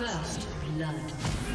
First blood.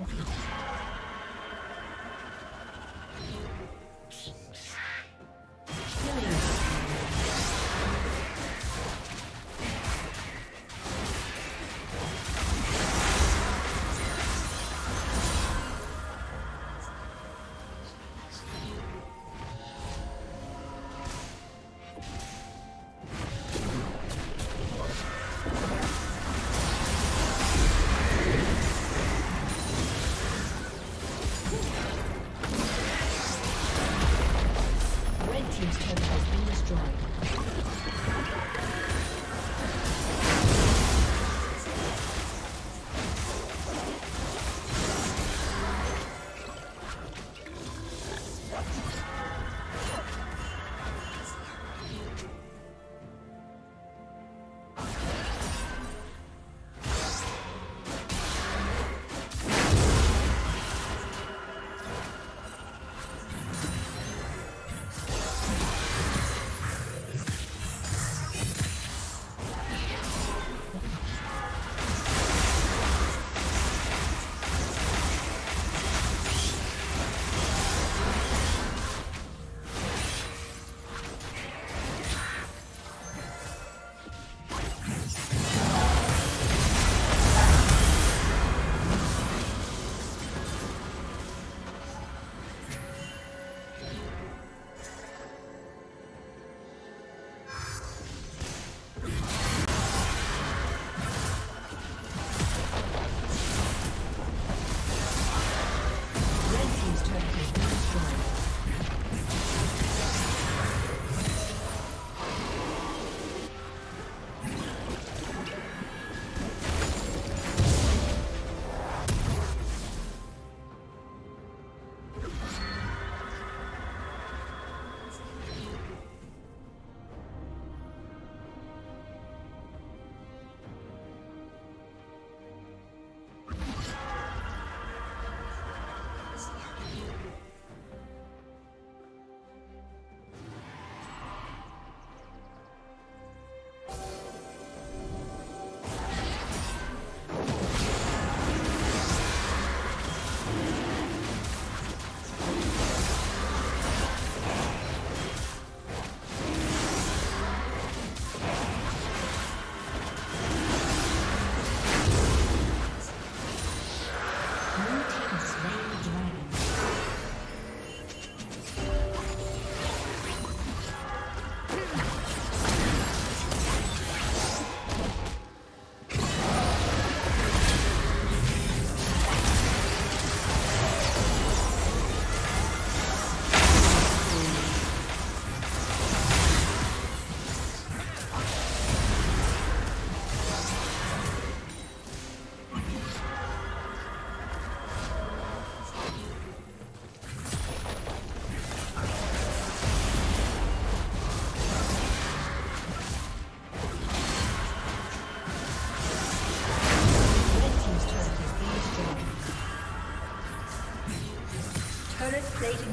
Okay.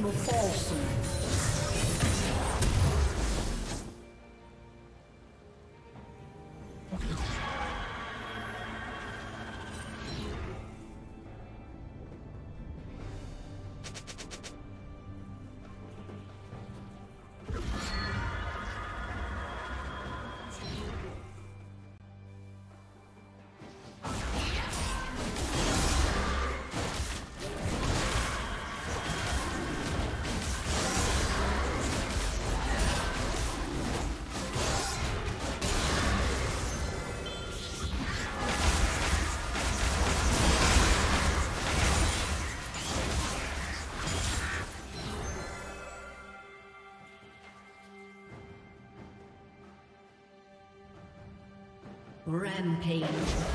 Will fall soon. Rampage.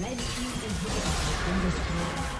Red Team's inhibitor has been destroyed.